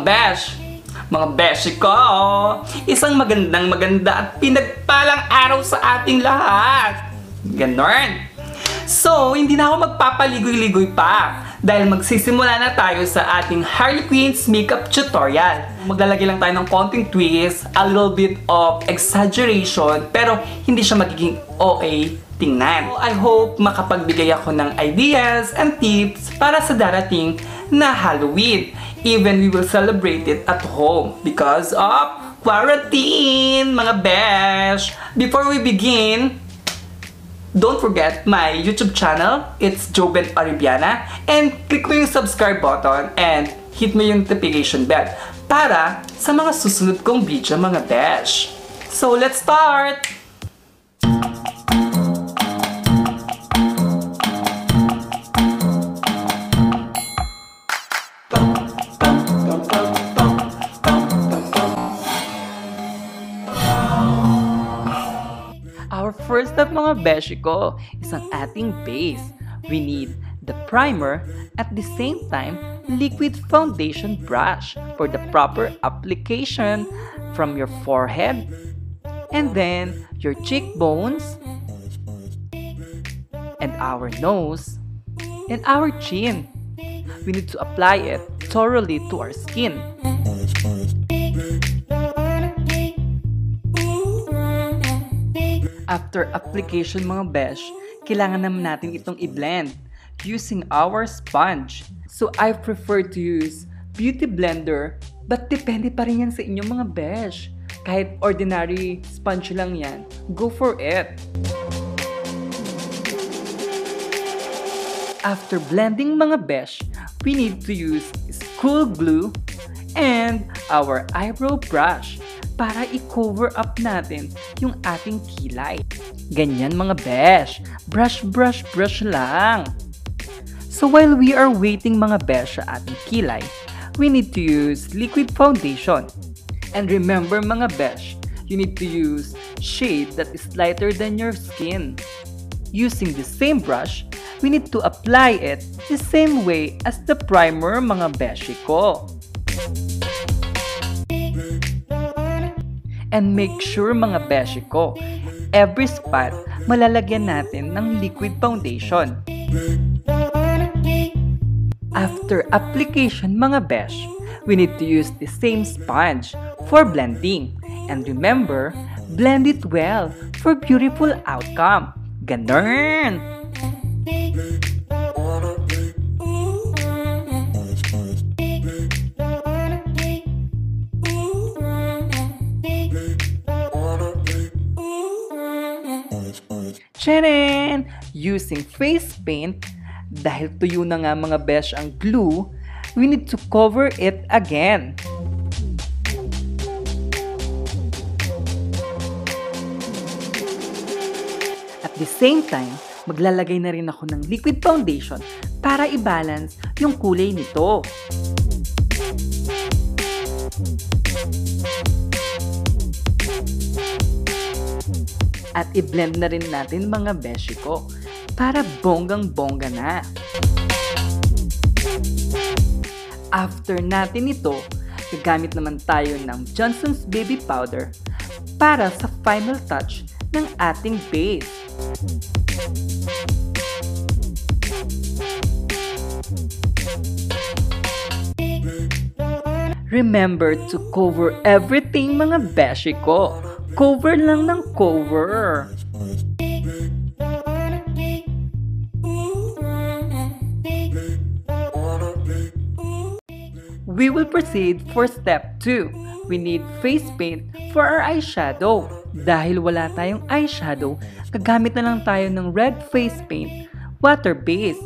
Mga besh, mga beshi ko, isang magandang maganda at pinagpalang araw sa ating lahat. Ganon. So, hindi na ako magpapaligoy-ligoy pa dahil magsisimula na tayo sa ating Harley Quinn's makeup tutorial. Maglalagay lang tayo ng konting twist, a little bit of exaggeration, pero hindi siya magiging OA tingnan. So, I hope makapagbigay ako ng ideas and tips para sa darating na Halloween. Even we will celebrate it at home because of quarantine, mga besh! Before we begin, Don't forget my YouTube channel. It's Joben Aribiana. And click mo yung subscribe button and hit mo yung notification bell para sa mga susunod kong video mga besh. So let's start! Mga beshi ko is ang ating base. We need the primer at the same time liquid foundation brush for the proper application from your forehead and then your cheekbones and our nose and our chin. We need to apply it thoroughly to our skin. After application mga besh, kailangan naman natin itong i-blend using our sponge. So I prefer to use beauty blender but depende pa rin yan sa inyong mga besh. Kahit ordinary sponge lang yan, go for it. After blending mga besh, we need to use school glue and our eyebrow brush para i-cover up natin yung ating kilay. Ganyan mga besh. Brush, brush, brush lang. So while we are waiting mga besh sa ating kilay, we need to use liquid foundation. And remember mga besh, you need to use shade that is lighter than your skin. Using the same brush, we need to apply it the same way as the primer mga beshi ko. And make sure mga beshi ko, every spot malalagyan natin ng liquid foundation. After application mga besh, we need to use the same sponge for blending. And remember, blend it well for beautiful outcome. Ganun! Charan! Using face paint, dahil tuyo na nga mga besh ang glue, we need to cover it again. At the same time, maglalagay na rin ako ng liquid foundation para i-balance yung kulay nito. At i-blend na rin natin mga beshi ko para bonggang-bongga na. After natin ito, gagamit naman tayo ng Johnson's Baby Powder para sa final touch ng ating base. Remember to cover everything mga beshi ko. Cover lang ng cover. We will proceed for step 2. We need face paint for our eyeshadow. Dahil wala tayong eyeshadow, gagamit na lang tayo ng red face paint, water base.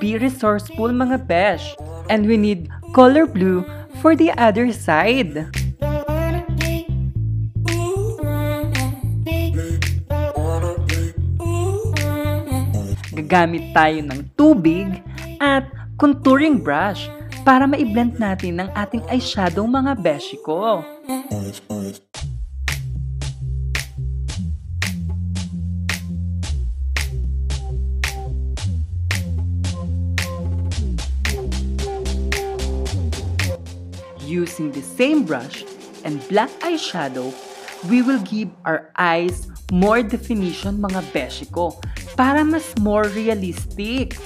Be resourceful mga besh. And we need color blue for the other side. Gagamit tayo ng tubig at contouring brush para ma-blend natin ng ating eyeshadow mga beshi ko. using the same brush and black eyeshadow, we will give our eyes more definition mga beshi para mas more realistic.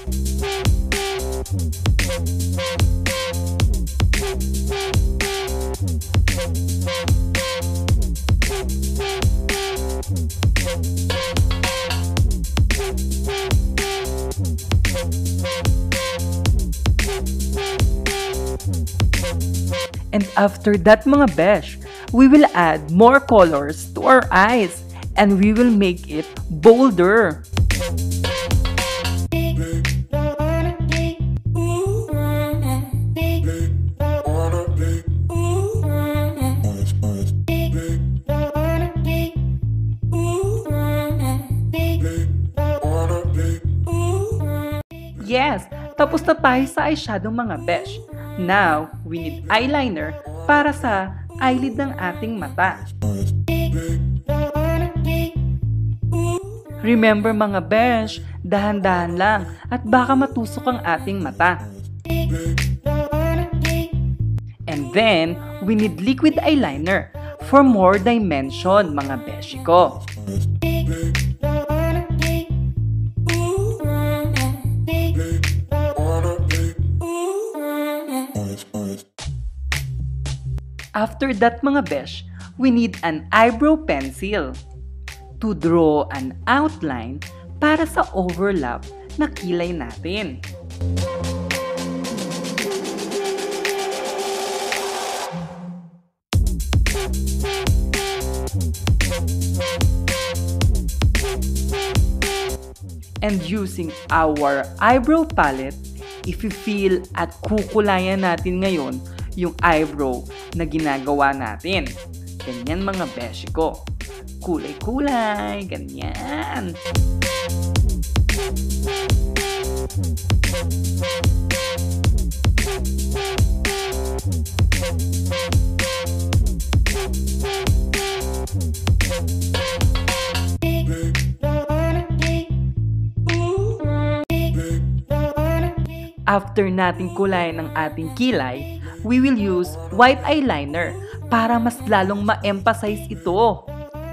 And after that mga besh, we will add more colors to our eyes and we will make it bolder. Yes, tapos na tayo sa eyeshadow mga besh. Now, we need eyeliner para sa eyelid ng ating mata. Remember mga besh, dahan-dahan lang at baka matusok ang ating mata. And then, we need liquid eyeliner for more dimension mga beshi ko. After that mga besh, we need an eyebrow pencil to draw an outline para sa overlap na kilay natin. And using our eyebrow palette, if you feel at kukulayan natin ngayon yung eyebrow na ginagawa natin. Ganyan mga beshi ko. Kulay-kulay, ganyan. After nating kulayan ng ating kilay, we will use white eyeliner para mas lalong ma-emphasize ito.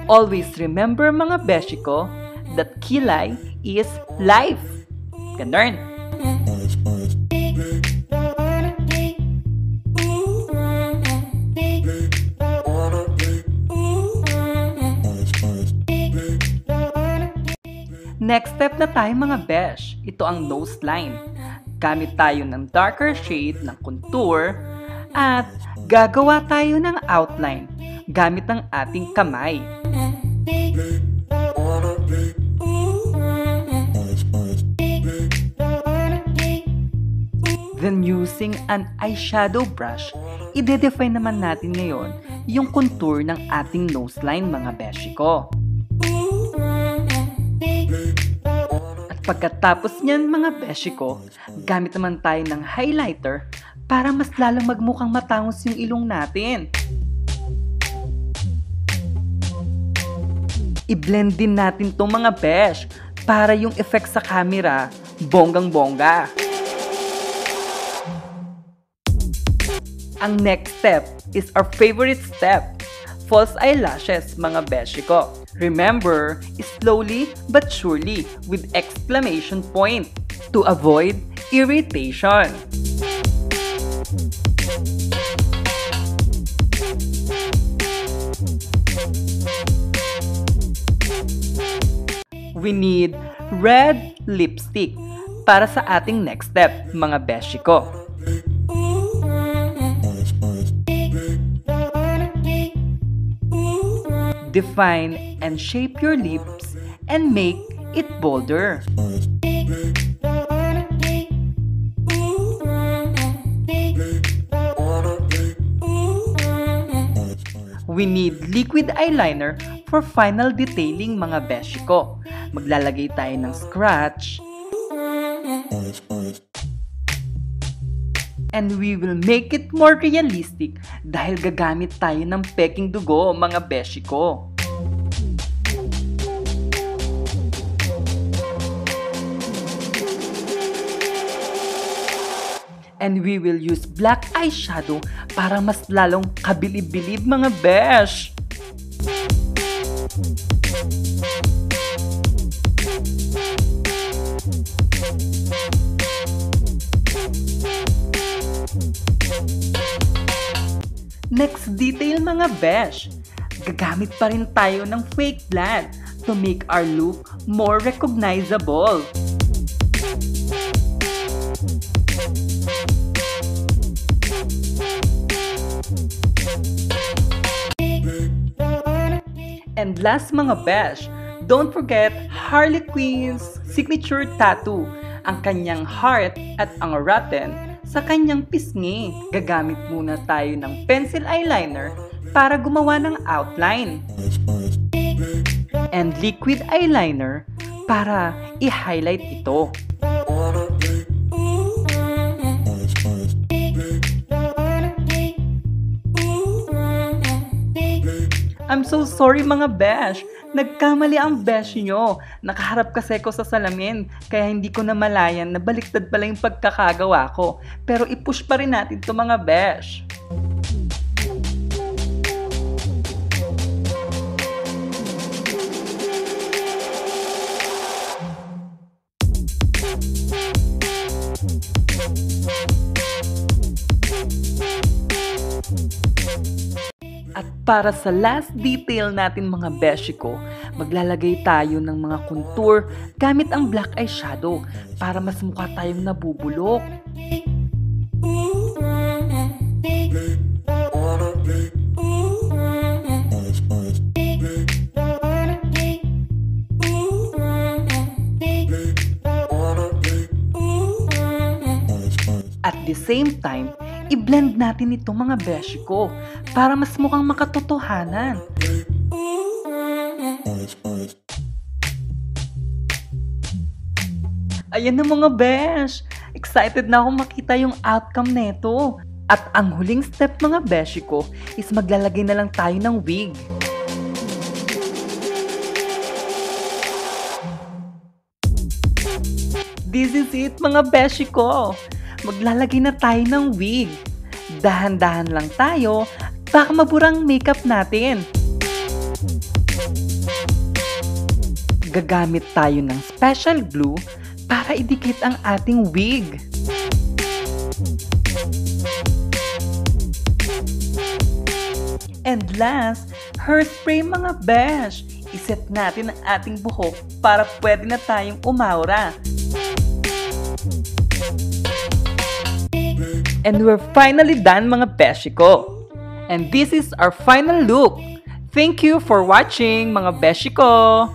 Always remember mga beshi ko that kilay is life. Ganon. Next step na tayo mga besh. Ito ang nose line. Gamit tayo ng darker shade ng contour at gagawa tayo ng outline gamit ang ating kamay. Then using an eyeshadow brush, ide-define naman natin ngayon yung contour ng ating nose line mga beshi ko. At pagkatapos niyan mga beshi ko, gamit naman tayo ng highlighter para mas lalong magmukhang matangos yung ilong natin. I-blend din natin tong mga besh para yung effect sa camera bonggang-bongga. Ang next step is our favorite step, false eyelashes mga beshi ko. Remember, slowly but surely with exclamation point to avoid irritation. We need red lipstick para sa ating next step, mga beshi ko. Define and shape your lips and make it bolder. We need liquid eyeliner for final detailing mga beshi ko. Maglalagay tayo ng scratch. And we will make it more realistic dahil gagamit tayo ng peking dugo mga beshi ko. And we will use black eyeshadow para mas lalong kabilib-bilib mga besh. Next detail mga besh. Gagamit pa rin tayo ng fake blood to make our look more recognizable. And last mga besh, don't forget Harley Quinn's signature tattoo, ang kanyang heart at ang rotten sa kanyang pisngi. Gagamit muna tayo ng pencil eyeliner para gumawa ng outline. And liquid eyeliner para i-highlight ito. I'm so sorry mga besh. Nagkamali ang besh nyo. Nakaharap kasi ko sa salamin, kaya hindi ko na malayan na baliktad pala yung pagkakagawa ko. Pero i-push pa rin natin to mga besh. At para sa last detail natin mga beshi ko, maglalagay tayo ng mga contour gamit ang black eyeshadow para mas mukha tayong nabubulok. At the same time, i-blend natin ito mga beshi ko para mas mukhang makatotohanan. Ayan na mga besh! Excited na akong makita yung outcome nito. At ang huling step mga beshi ko is maglalagay na lang tayo ng wig. This is it mga beshi ko! Maglalagay na tayo ng wig. Dahan-dahan lang tayo, baka maburang makeup natin. Gagamit tayo ng special glue para idikit ang ating wig. And last, hairspray mga besh. Iset natin ang ating buhok para pwede na tayong umaura. And we're finally done mga beshi ko. And this is our final look. Thank you for watching mga beshi ko.